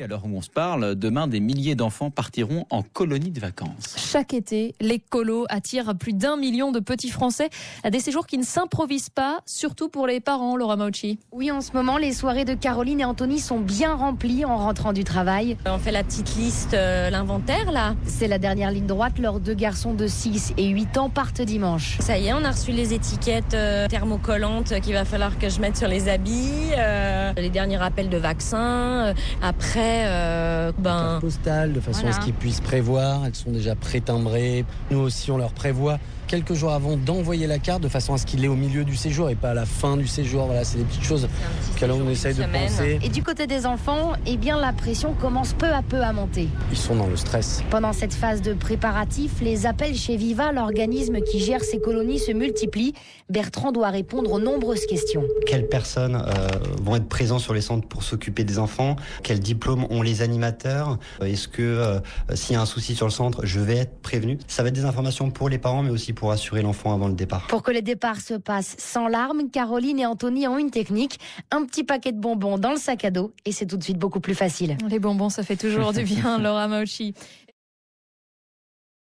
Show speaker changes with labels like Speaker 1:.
Speaker 1: À l'heure où on se parle, demain, des milliers d'enfants partiront en colonie de vacances.
Speaker 2: Chaque été, les colos attirent plus d'un million de petits Français à des séjours qui ne s'improvisent pas, surtout pour les parents, Laura Mauchi.
Speaker 3: Oui, en ce moment, les soirées de Caroline et Anthony sont bien remplies en rentrant du travail.
Speaker 4: On fait la petite liste, euh, l'inventaire là.
Speaker 3: C'est la dernière ligne droite. Leurs deux garçons de 6 et 8 ans partent dimanche.
Speaker 4: Ça y est, on a reçu les étiquettes euh, thermocollantes qu'il va falloir que je mette sur les habits, euh, les derniers rappels de vaccins. euh, après, euh, ben.
Speaker 5: carte postale de façon
Speaker 4: Voilà.
Speaker 5: à ce qu'ils puissent prévoir. Elles sont déjà pré-timbrées. Nous aussi, on leur prévoit quelques jours avant d'envoyer la carte de façon à ce qu'il est au milieu du séjour et pas à la fin du séjour. Voilà, c'est des petites choses que l'on essaye de
Speaker 4: semaine.
Speaker 5: penser.
Speaker 3: Et du côté des enfants, eh bien, la pression commence peu à peu à monter.
Speaker 5: Ils sont dans le stress.
Speaker 3: Pendant cette phase de préparatif, les appels chez Viva, l'organisme qui gère ces colonies, se multiplient. Bertrand doit répondre aux nombreuses questions.
Speaker 6: Quelles personnes euh, vont être présentes sur les centres pour s'occuper des enfants Quels diplômes ont les animateurs? Euh, Est-ce que euh, s'il y a un souci sur le centre, je vais être prévenu? Ça va être des informations pour les parents, mais aussi pour assurer l'enfant avant le départ.
Speaker 3: Pour que les départs se passent sans larmes, Caroline et Anthony ont une technique, un petit paquet de bonbons dans le sac à dos et c'est tout de suite beaucoup plus facile.
Speaker 2: Les bonbons, ça fait toujours du bien, Laura Mauchi.